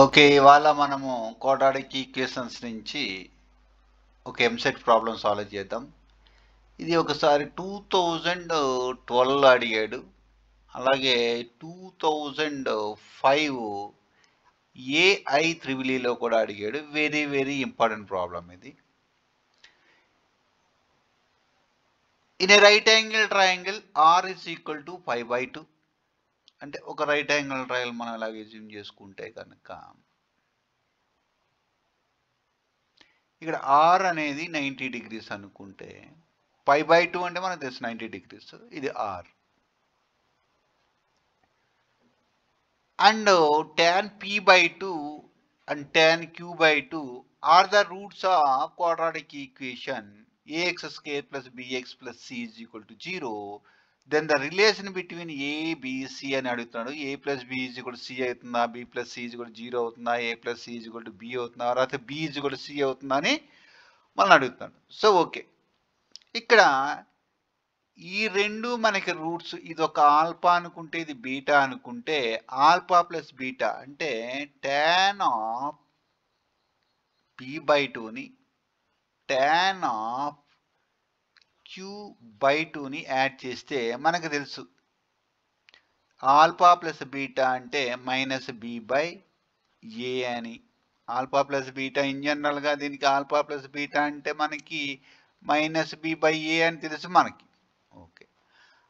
Okay ఇవాళ మనము కోటాడిక్ equations నుంచి ఒక ఎంసెట్ ప్రాబ్లం సాల్వ్ చేద్దాం. ఇది ఒకసారి టూ థౌజండ్ ట్వెల్వ్ అడిగాడు. అలాగే టూ థౌజండ్ ఫైవ్ ఏఐ త్రివిలీలో కూడా అడిగాడు. వెరీ వెరీ ఇంపార్టెంట్ ప్రాబ్లం ఇది. In a right angle triangle R is equal to five by two అంటే ఒక రైట్ యాంగిల్ ట్రయల్ మనం ఇలాగ ఎజ్యూమ్ చేసుకుంటే కనుక ఇక్కడ ఆర్ అనేది నైంటీ డిగ్రీస్ అనుకుంటే పై బై టూ అంటే మనకు తెలుసు నైంటీ డిగ్రీస్ ఇది are and tan P by two and tan Q by two are the roots of quadratic equation AX scare plus bx plus C equal to zero then the relation between A BC అని అడుగుతున్నాడు. ఏ plus B కూడా C అవుతుందా? B plus C is కూడా zero అవుతుందా? ఏ plus C is కూడా B అవుతుందా? లేకపోతే B కూడా సి అవుతుందా అని మనల్ని అడుగుతున్నాడు. సో ఓకే ఇక్కడ ఈ రెండు మనకి రూట్స్ ఇది ఒక ఆల్ఫా అనుకుంటే ఇది బీటా అనుకుంటే ఆల్ఫా ప్లస్ బీటా అంటే టాన్ ఆఫ్ పి బై టూని టాన్ ఆఫ్ క్యూ బై టూని యాడ్ చేస్తే మనకు తెలుసు. ఆల్ఫా ప్లస్ బీటా అంటే మైనస్ బి బై ఏ అని. ఆల్ఫా ప్లస్ బీటా ఇన్ జనరల్గా దీనికి ఆల్ఫా ప్లస్ బీటా అంటే మనకి మైనస్ బి బై ఏ అని తెలుసు మనకి. ఓకే.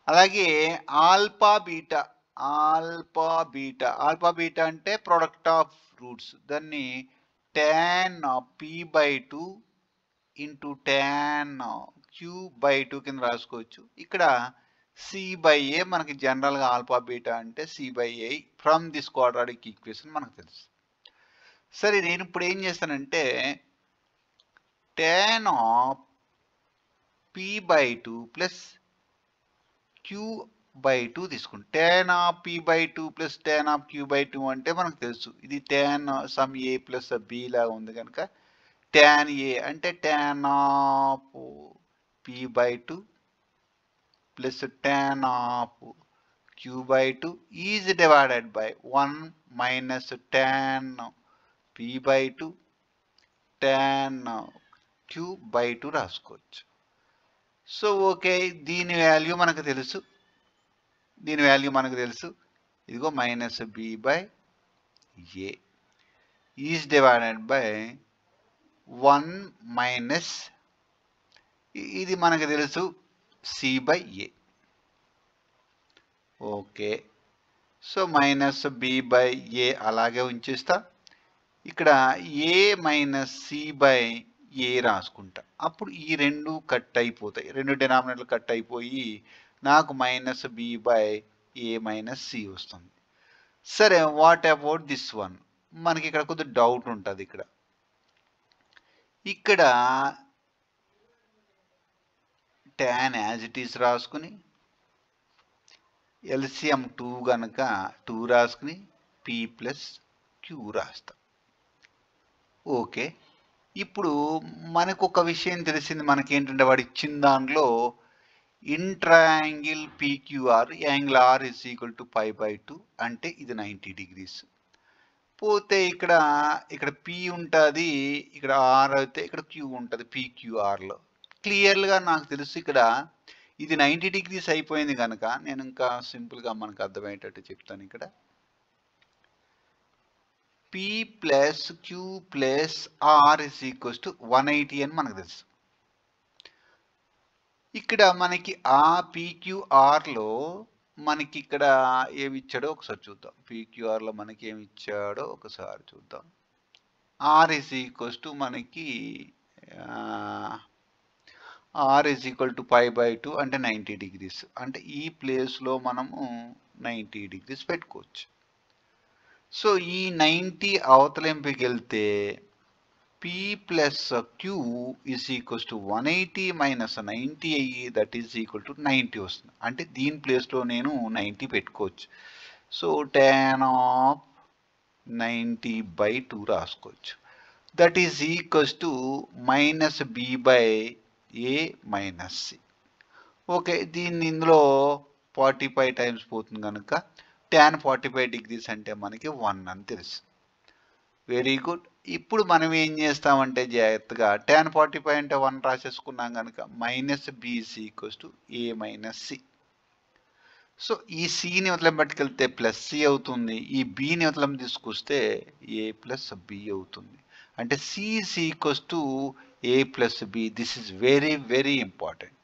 అలాగే alpha beta alpha beta alpha beta అంటే ప్రొడక్ట్ ఆఫ్ రూట్స్. దాన్ని tan P by two into tan Q by two కింద రాసుకోవచ్చు. ఇక్కడ సి బై ఏ మనకి జనరల్గా ఆల్ఫా బీటా అంటే C by A from this quadratic equation మనకు తెలుసు. సరే నేను ఇప్పుడు ఏం చేస్తానంటే tan of P by two plus Q by two తీసుకుంటాం. Tan of P by two plus tan of Q by two అంటే మనకు తెలుసు. ఇది tan sum A plus B లాగా ఉంది కనుక tan ఏ అంటే tan of P by two plus tan of Q by two is divided by one minus tan P by two tan Q by two రాసుకోవచ్చు. So okay దీని value మనకు తెలుసు. దీని value మనకు తెలుసు. ఇదిగో minus B by A is divided by one minus ఇది మనకు తెలుసు C by A. Okay. So minus B by A అలాగే ఉంచేస్తా. ఇక్కడ A minus C by A రాసుకుంటా. అప్పుడు ఈ రెండు కట్ అయిపోతాయి. రెండు డినామినేటర్లు కట్ అయిపోయి నాకు minus B by A minus C వస్తుంది. సరే వాట్ అబౌట్ దిస్ వన్? మనకి ఇక్కడ కొద్దిగా డౌట్ ఉంటుంది ఇక్కడ. ఇక్కడ ట్యాన్ యాజ్ ఇట్ ఈస్ రాసుకుని ఎల్సిఎం టూ కనుక టూ రాసుకుని పి ప్లస్ క్యూ రాస్తాం. ఓకే ఇప్పుడు మనకు ఒక విషయం తెలిసింది మనకేంటంటే వాడు ఇచ్చిన దానిలో in triangle PQR angle R is equal to five by two అంటే ఇది నైంటీ డిగ్రీస్ పోతే ఇక్కడ ఇక్కడ పి ఉంటుంది ఇక్కడ ఆర్ అయితే ఇక్కడ క్యూ ఉంటుంది పీక్యూఆర్లో క్లియర్గా నాకు తెలుసు ఇక్కడ ఇది నైంటీ డిగ్రీస్ అయిపోయింది కనుక నేను ఇంకా సింపుల్గా మనకు అర్థమయ్యేటట్టు చెప్తాను ఇక్కడ. P plus Q plus R is equals to one eighty అని మనకు తెలుసు. ఇక్కడ మనకి ఆ పీక్యూఆర్లో మనకి ఇక్కడ ఏమి ఇచ్చాడో ఒకసారి చూద్దాం. పీక్యూఆర్లో మనకి ఏమి ఇచ్చాడో ఒకసారి చూద్దాం. ఆర్ ఇస్ ఈక్వల్స్ టు మనకి R is equal to five by two అంటే నైంటీ డిగ్రీస్ అంటే ఈ ప్లేస్లో మనము నైంటీ డిగ్రీస్ పెట్టుకోవచ్చు. సో ఈ నైంటీ అవతలింపుకి వెళ్తే P plus Q is equals to one eighty minus ninety అయ్యి that is equal to ninety వస్తుంది. అంటే దీని ప్లేస్లో నేను నైంటీ పెట్టుకోవచ్చు. So tan of ninety by two రాసుకోవచ్చు. That is equals to minus B by A minus C okay దీన్ని ఇందులో ఫార్టీ ఫైవ్ టైమ్స్ పోతుంది కనుక ట్యాన్ ఫార్టీ ఫైవ్ డిగ్రీస్ అంటే మనకి వన్ అని తెలుస్తుంది వెరీ గుడ్. ఇప్పుడు మనం ఏం చేస్తామంటే జాగ్రత్తగా టెన్ ఫార్టీ ఫైవ్ అంటే వన్ రాసేసుకున్నాం కనుక minus BC equals to A minus C. So ఈ సిని వదలం పట్టుకెళ్తే ప్లస్ సి అవుతుంది. ఈ బిని వదలం తీసుకొస్తే ఏ ప్లస్ బి అవుతుంది. అంటే CEC equals to A plus B. This is very very important.